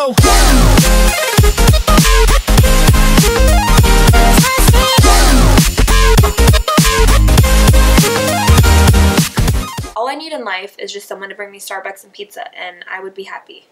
All I need in life is just someone to bring me Starbucks and pizza, and I would be happy.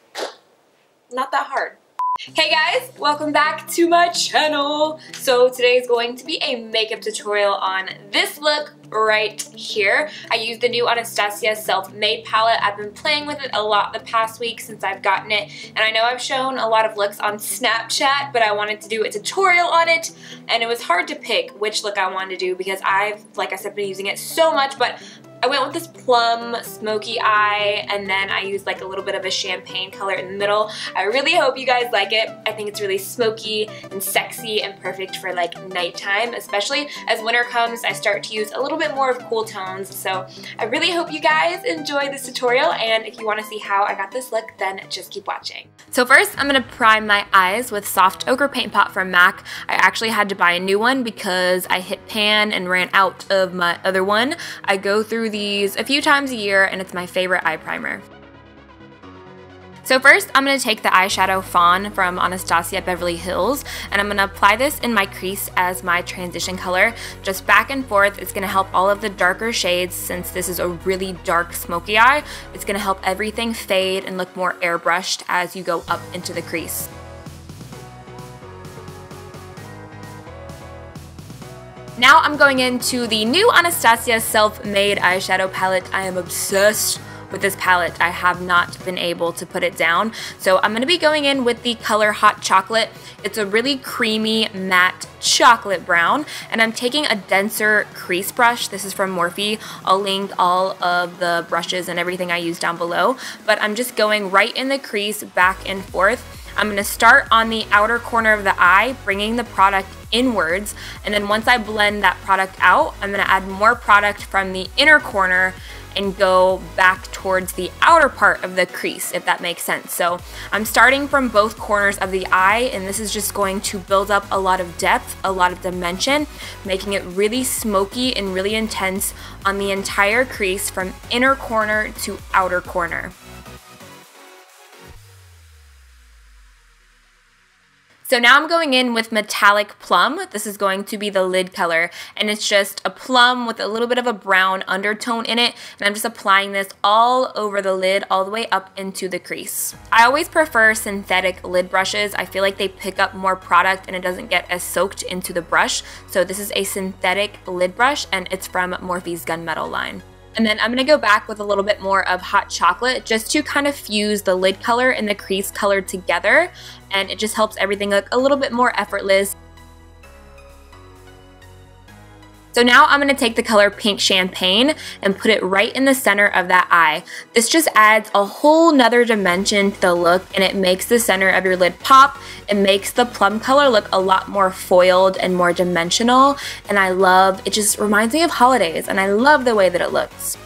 Not that hard. Hey guys, welcome back to my channel. So today is going to be a makeup tutorial on this look right here. I used the new Anastasia Self-Made palette. I've been playing with it a lot the past week since I've gotten it. And I know I've shown a lot of looks on Snapchat, but I wanted to do a tutorial on it. And it was hard to pick which look I wanted to do because I've, like I said, been using it so much. But I went with this plum smoky eye and then I used like a little bit of a champagne color in the middle. I really hope you guys like it. I think it's really smoky and sexy and perfect for like nighttime, especially as winter comes I start to use a little bit more of cool tones. So I really hope you guys enjoy this tutorial and if you want to see how I got this look then just keep watching. So first I'm to prime my eyes with Soft Ochre Paint Pot from MAC. I actually had to buy a new one because I hit pan and ran out of my other one. I go through these a few times a year and it's my favorite eye primer. So first, I'm going to take the eyeshadow Fawn from Anastasia Beverly Hills, and I'm going to apply this in my crease as my transition color. Just back and forth, it's going to help all of the darker shades since this is a really dark smoky eye. It's going to help everything fade and look more airbrushed as you go up into the crease. Now I'm going into the new Anastasia self-made eyeshadow palette. I am obsessed with this palette. I have not been able to put it down. So I'm going to be going in with the color Hot Chocolate. It's a really creamy matte chocolate brown and I'm taking a denser crease brush. This is from Morphe. I'll link all of the brushes and everything I use down below. But I'm just going right in the crease back and forth. I'm going to start on the outer corner of the eye, bringing the product inwards. And then once I blend that product out, I'm going to add more product from the inner corner and go back towards the outer part of the crease, if that makes sense. So I'm starting from both corners of the eye, and this is just going to build up a lot of depth, a lot of dimension, making it really smoky and really intense on the entire crease from inner corner to outer corner. So now I'm going in with Metallic Plum. This is going to be the lid color and it's just a plum with a little bit of a brown undertone in it and I'm just applying this all over the lid all the way up into the crease. I always prefer synthetic lid brushes. I feel like they pick up more product and it doesn't get as soaked into the brush. So this is a synthetic lid brush and it's from Morphe's Gunmetal line. And then I'm going to go back with a little bit more of hot chocolate just to kind of fuse the lid color and the crease color together. And it just helps everything look a little bit more effortless. So now I'm going to take the color Pink Champagne and put it right in the center of that eye. This just adds a whole nother dimension to the look and it makes the center of your lid pop. It makes the plum color look a lot more foiled and more dimensional and I love, it just reminds me of holidays and I love the way that it looks.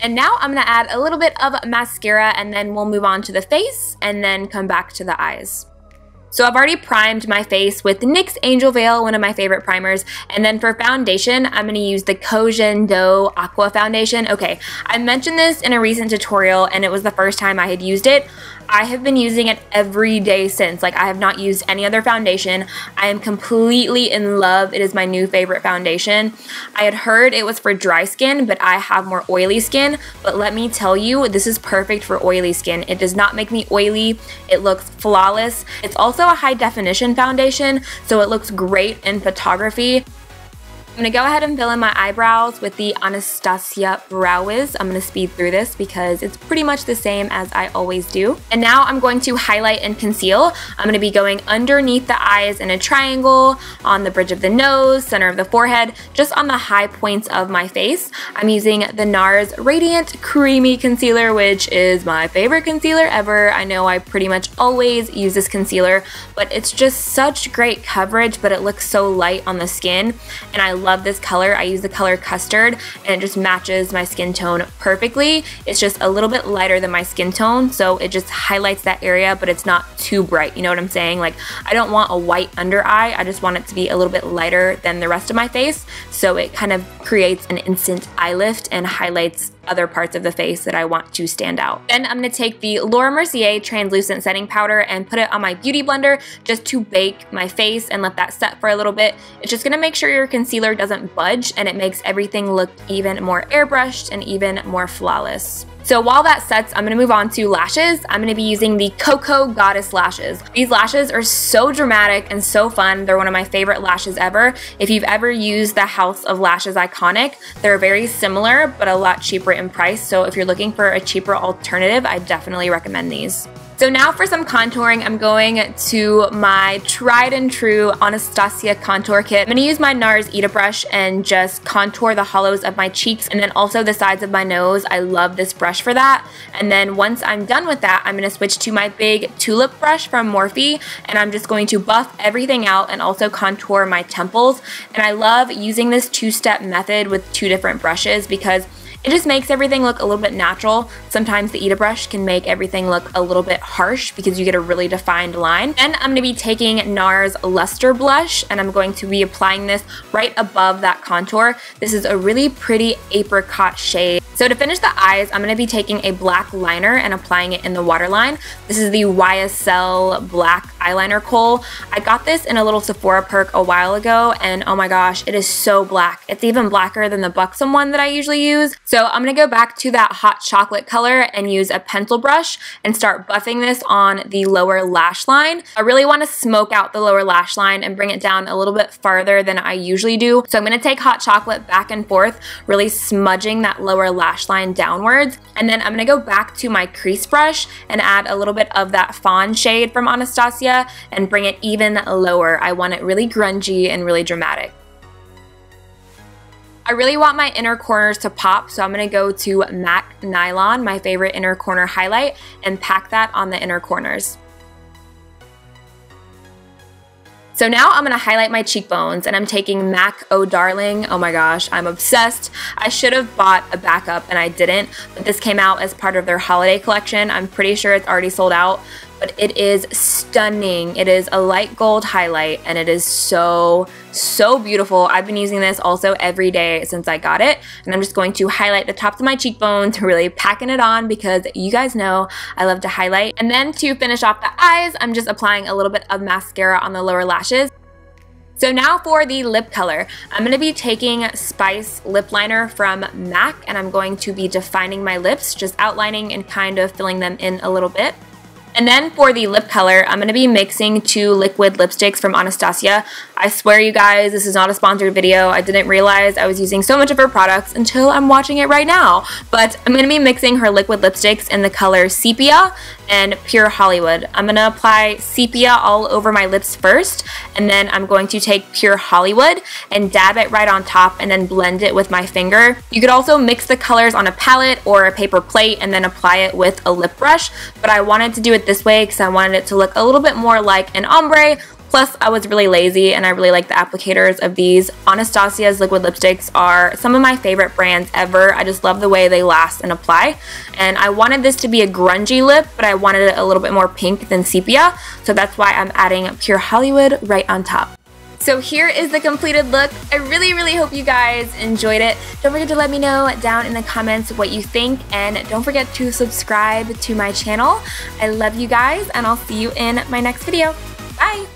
And now I'm going to add a little bit of mascara and then we'll move on to the face and then come back to the eyes. So I've already primed my face with NYX Angel Veil, one of my favorite primers. And then for foundation, I'm going to use the Koh Gen Do Aqua Foundation. Okay, I mentioned this in a recent tutorial and it was the first time I had used it. I have been using it every day since. Like, I have not used any other foundation. I am completely in love. It is my new favorite foundation. I had heard it was for dry skin, but I have more oily skin. But let me tell you, this is perfect for oily skin. It does not make me oily. It looks flawless. It's also a high definition foundation, so it looks great in photography. I'm to go ahead and fill in my eyebrows with the Anastasia Brow Wiz. I'm to speed through this because it's pretty much the same as I always do. And now I'm going to highlight and conceal. I'm to be going underneath the eyes in a triangle, on the bridge of the nose, center of the forehead, just on the high points of my face. I'm using the NARS Radiant Creamy Concealer, which is my favorite concealer ever. I know I pretty much always use this concealer, but it's just such great coverage, but it looks so light on the skin. And I love this color. I use the color Custard and it just matches my skin tone perfectly. It's just a little bit lighter than my skin tone, so it just highlights that area, but it's not too bright. You know what I'm saying? Like, I don't want a white under eye. I just want it to be a little bit lighter than the rest of my face, so it kind of creates an instant eye lift and highlights other parts of the face that I want to stand out. Then I'm to take the Laura Mercier translucent setting powder and put it on my beauty blender just to bake my face and let that set for a little bit. It's just going to make sure your concealer doesn't budge and it makes everything look even more airbrushed and even more flawless. So while that sets, I'm gonna move on to lashes. I'm gonna be using the Koko Goddess lashes. These lashes are so dramatic and so fun. They're one of my favorite lashes ever. If you've ever used the House of Lashes Iconic, they're very similar, but a lot cheaper in price. So if you're looking for a cheaper alternative, I definitely recommend these. So now for some contouring, I'm going to my tried and true Anastasia contour kit. I'm going to use my NARS Ita brush and just contour the hollows of my cheeks and then also the sides of my nose. I love this brush for that. And then once I'm done with that, I'm going to switch to my big tulip brush from Morphe and I'm just going to buff everything out and also contour my temples. And I love using this two-step method with two different brushes because it just makes everything look a little bit natural. Sometimes the Ita brush can make everything look a little bit harsh because you get a really defined line. Then I'm going to be taking NARS Luster Blush and I'm going to be applying this right above that contour. This is a really pretty apricot shade. So to finish the eyes, I'm going to be taking a black liner and applying it in the waterline. This is the YSL Black Eyeliner Kohl. I got this in a little Sephora perk a while ago and oh my gosh, it is so black. It's even blacker than the Buxom one that I usually use. So I'm going to go back to that hot chocolate color and use a pencil brush and start buffing this on the lower lash line. I really want to smoke out the lower lash line and bring it down a little bit farther than I usually do. So I'm going to take hot chocolate back and forth, really smudging that lower lash lash line downwards. And then I'm to go back to my crease brush and add a little bit of that fawn shade from Anastasia and bring it even lower. I want it really grungy and really dramatic. I really want my inner corners to pop, so I'm to go to MAC Nylon, my favorite inner corner highlight, and pack that on the inner corners. So now I'm gonna highlight my cheekbones and I'm taking MAC Oh Darling. Oh my gosh, I'm obsessed. I should have bought a backup and I didn't, but this came out as part of their holiday collection. I'm pretty sure it's already sold out, but it is stunning. It is a light gold highlight and it is so, so beautiful. I've been using this also every day since I got it and I'm just going to highlight the tops of my cheekbones, really packing it on because you guys know I love to highlight. And then to finish off the eyes, I'm just applying a little bit of mascara on the lower lashes. So now for the lip color. I'm going to be taking Spice Lip Liner from MAC and I'm going to be defining my lips, just outlining and kind of filling them in a little bit. And then for the lip color, I'm going to be mixing two liquid lipsticks from Anastasia. I swear you guys, this is not a sponsored video. I didn't realize I was using so much of her products until I'm watching it right now. But I'm going to be mixing her liquid lipsticks in the color Sepia and Pure Hollywood. I'm going to apply Sepia all over my lips first, and then I'm going to take Pure Hollywood and dab it right on top and then blend it with my finger. You could also mix the colors on a palette or a paper plate and then apply it with a lip brush, but I wanted to do this way because I wanted it to look a little bit more like an ombre, Plus, I was really lazy and I really like the applicators of these. Anastasia's liquid lipsticks are some of my favorite brands ever. I just love the way they last and apply. And I wanted this to be a grungy lip, but I wanted it a little bit more pink than sepia. So that's why I'm adding Pure Hollywood right on top. So here is the completed look. I really, really hope you guys enjoyed it. Don't forget to let me know down in the comments what you think and don't forget to subscribe to my channel. I love you guys and I'll see you in my next video. Bye!